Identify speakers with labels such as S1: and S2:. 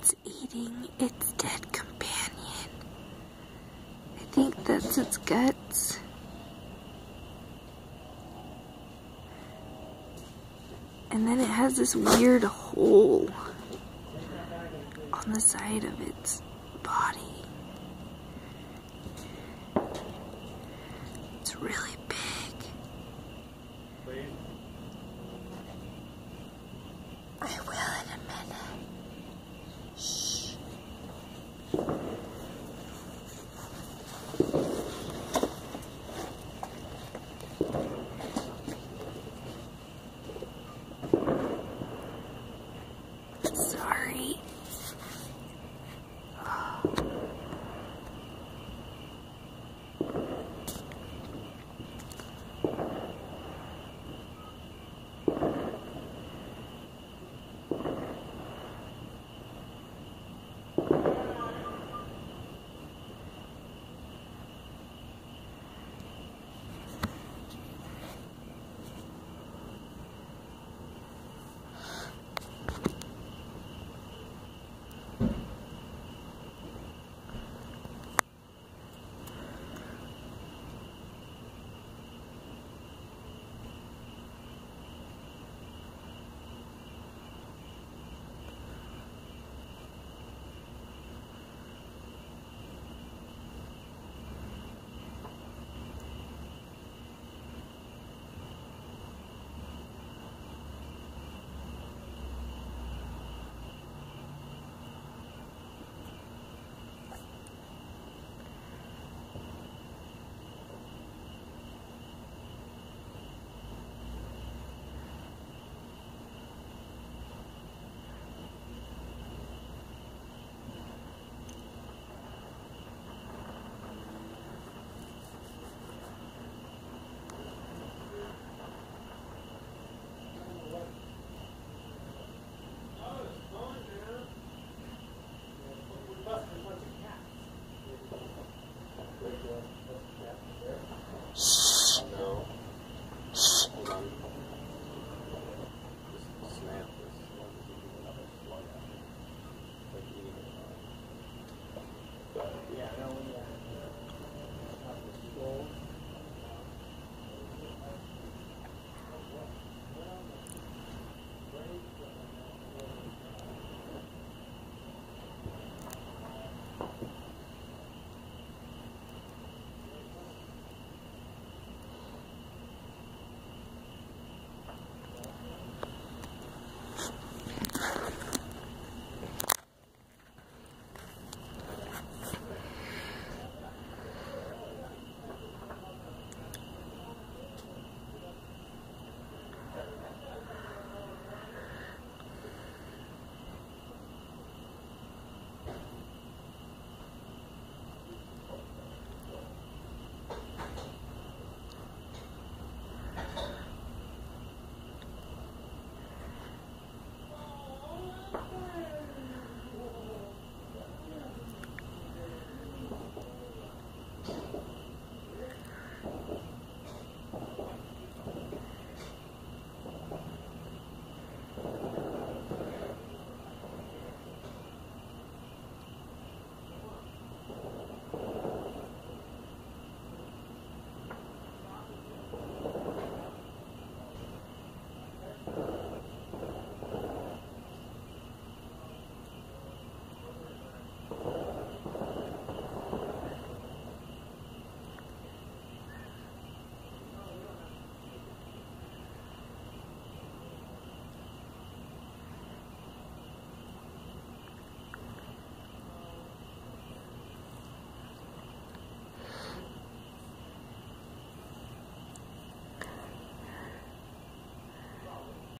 S1: It's eating its dead companion. I think that's its guts. And then it has this weird hole on the side of its body. It's really